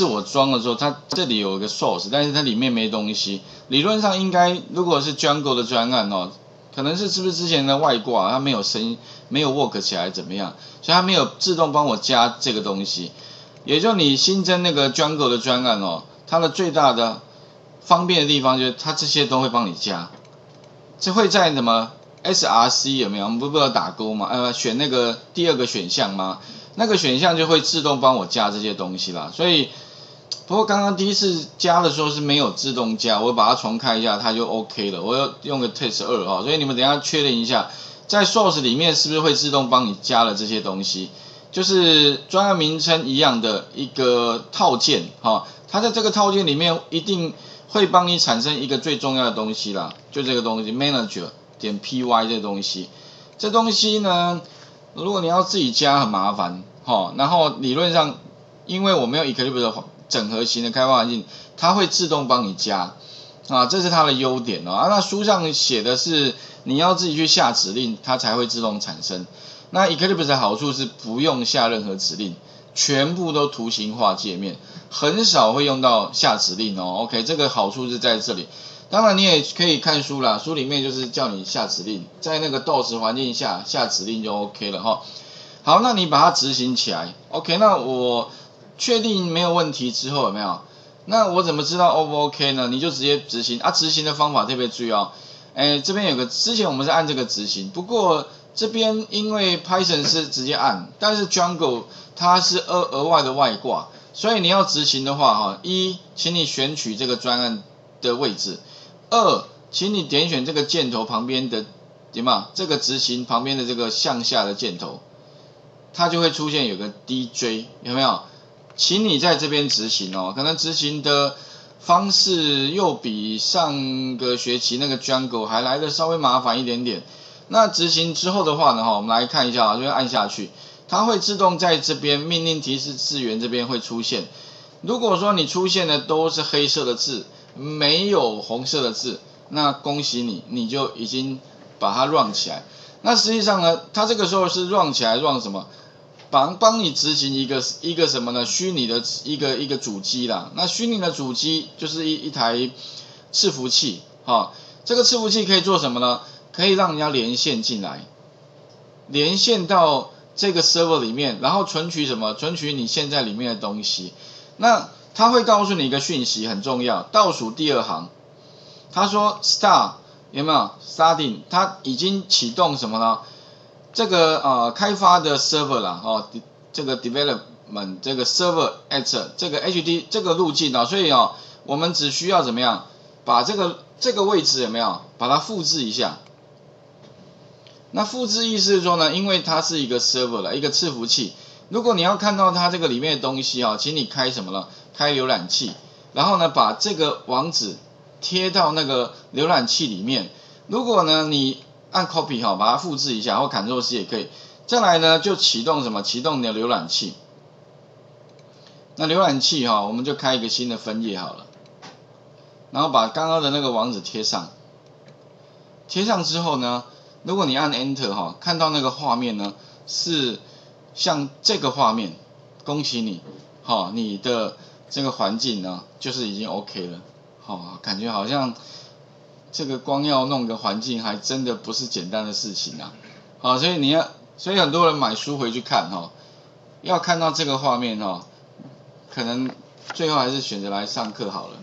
是我装的时候，它这里有一个 source，但是它里面没东西。理论上应该，如果是 Jungle 的专案哦，可能是是不是之前的外挂它没有声，没有 work 起来怎么样，所以它没有自动帮我加这个东西。也就你新增那个 Jungle 的专案哦，它的最大的方便的地方就是它这些都会帮你加，这会在什么 SRC 有没有？我们不不要打勾吗？呃，选那个第二个选项吗？那个选项就会自动帮我加这些东西啦。所以。不过刚刚第一次加的时候是没有自动加，我把它重开一下，它就 OK 了。我要用个 test 二哈，所以你们等下确认一下，在 source 里面是不是会自动帮你加了这些东西？就是专案名称一样的一个套件哈，它在这个套件里面一定会帮你产生一个最重要的东西啦，就这个东西 manager 点 py 这东西。这东西呢，如果你要自己加很麻烦哈，然后理论上因为我没有 Eclipse 的。整合型的开发环境，它会自动帮你加啊，这是它的优点哦。啊，那书上写的是你要自己去下指令，它才会自动产生。那 Eclipse 的好处是不用下任何指令，全部都图形化界面，很少会用到下指令哦。OK，这个好处是在这里。当然你也可以看书啦，书里面就是叫你下指令，在那个 DOS 环境下下指令就 OK 了哈。好，那你把它执行起来。OK，那我。确定没有问题之后有没有？那我怎么知道 O 不 OK 呢？你就直接执行啊！执行的方法特别注意哦。哎，这边有个之前我们是按这个执行，不过这边因为 Python 是直接按，但是 Jungle 它是额额外的外挂，所以你要执行的话哈，一，请你选取这个专案的位置；二，请你点选这个箭头旁边的什么？这个执行旁边的这个向下的箭头，它就会出现有个 DJ，有没有？请你在这边执行哦，可能执行的方式又比上个学期那个 Jungle 还来的稍微麻烦一点点。那执行之后的话呢，哈，我们来看一下啊，就按下去，它会自动在这边命令提示字源这边会出现。如果说你出现的都是黑色的字，没有红色的字，那恭喜你，你就已经把它 run 起来。那实际上呢，它这个时候是 run 起来 run 什么？帮帮你执行一个一个什么呢？虚拟的一个一个主机啦。那虚拟的主机就是一一台伺服器，哈。这个伺服器可以做什么呢？可以让人家连线进来，连线到这个 server 里面，然后存取什么？存取你现在里面的东西。那他会告诉你一个讯息，很重要，倒数第二行，他说 star 有没有 starting？他已经启动什么呢？这个呃开发的 server 啦，哦，这个 development 这个 server at 这个 hd 这个路径啊，所以哦，我们只需要怎么样，把这个这个位置有没有，把它复制一下。那复制意思是说呢，因为它是一个 server 了，一个伺服器，如果你要看到它这个里面的东西啊，请你开什么了？开浏览器，然后呢，把这个网址贴到那个浏览器里面。如果呢，你按 copy 哈，把它复制一下，或 Ctrl C 也可以。再来呢，就启动什么？启动你的浏览器。那浏览器哈，我们就开一个新的分页好了。然后把刚刚的那个网址贴上。贴上之后呢，如果你按 Enter 哈，看到那个画面呢，是像这个画面。恭喜你，好，你的这个环境呢，就是已经 OK 了。好，感觉好像。这个光要弄个环境，还真的不是简单的事情啊！好，所以你要，所以很多人买书回去看哈，要看到这个画面哈，可能最后还是选择来上课好了，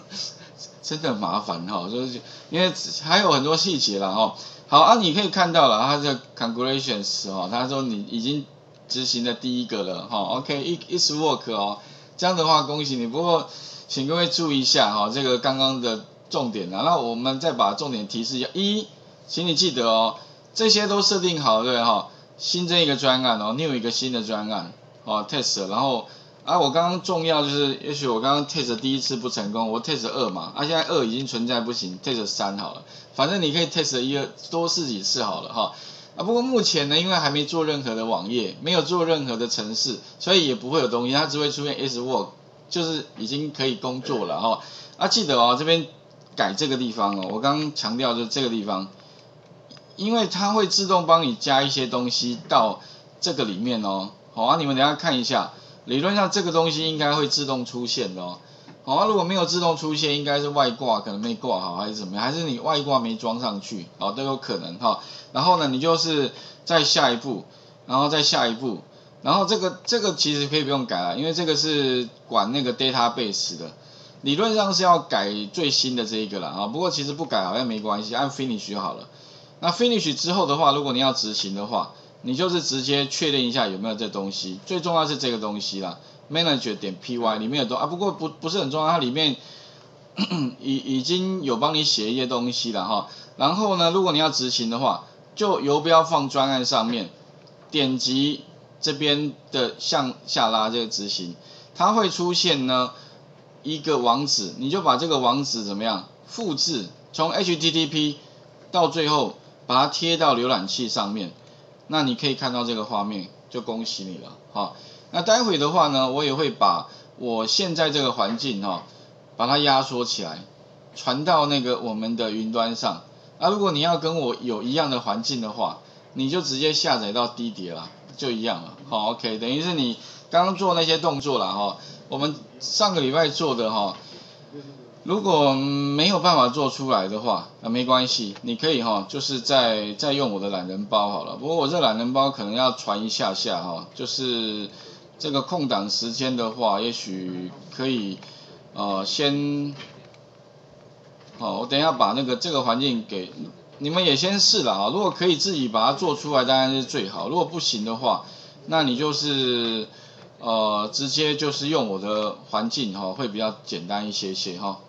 真的麻烦哈，就是因为还有很多细节了哈。好啊，你可以看到了，它的 congratulations 哈，他说你已经执行了第一个了哈，OK，it's work 哦，这样的话恭喜你。不过请各位注意一下哈，这个刚刚的。重点啊，那我们再把重点提示一下：一，请你记得哦，这些都设定好对哈，新增一个专案哦，new 一个新的专案哦，test，然后啊，我刚刚重要就是，也许我刚刚 test 第一次不成功，我 test 二嘛，啊，现在二已经存在不行，test 三好了，反正你可以 test 一个多试几次好了哈，啊，不过目前呢，因为还没做任何的网页，没有做任何的程式，所以也不会有东西，它只会出现 S work，就是已经可以工作了哈，啊，记得哦，这边。改这个地方哦，我刚刚强调就是这个地方，因为它会自动帮你加一些东西到这个里面哦。好啊，你们等下看一下，理论上这个东西应该会自动出现的哦。好啊，如果没有自动出现，应该是外挂可能没挂好，还是怎么样？还是你外挂没装上去，哦，都有可能哈。然后呢，你就是再下一步，然后再下一步，然后这个这个其实可以不用改了，因为这个是管那个 database 的，理论上是要改最新的这一个了啊。不过其实不改好像没关系，按 finish 就好了。那 finish 之后的话，如果你要执行的话，你就是直接确认一下有没有这东西，最重要是这个东西啦。Manager 点 py 里面有东啊，不过不不是很重要，它里面 已已经有帮你写一些东西了哈。然后呢，如果你要执行的话，就游标放专案上面，点击这边的向下拉这个执行，它会出现呢一个网址，你就把这个网址怎么样复制，从 HTTP 到最后把它贴到浏览器上面，那你可以看到这个画面，就恭喜你了哈。那待会的话呢，我也会把我现在这个环境哈，把它压缩起来，传到那个我们的云端上。那如果你要跟我有一样的环境的话，你就直接下载到低碟了，就一样了。好，OK，等于是你刚刚做那些动作了哈。我们上个礼拜做的哈，如果没有办法做出来的话，那没关系，你可以哈，就是再再用我的懒人包好了。不过我这懒人包可能要传一下下哈，就是。这个空档时间的话，也许可以，呃，先，好，我等一下把那个这个环境给你们也先试了啊。如果可以自己把它做出来，当然是最好。如果不行的话，那你就是，呃，直接就是用我的环境哈，会比较简单一些些哈。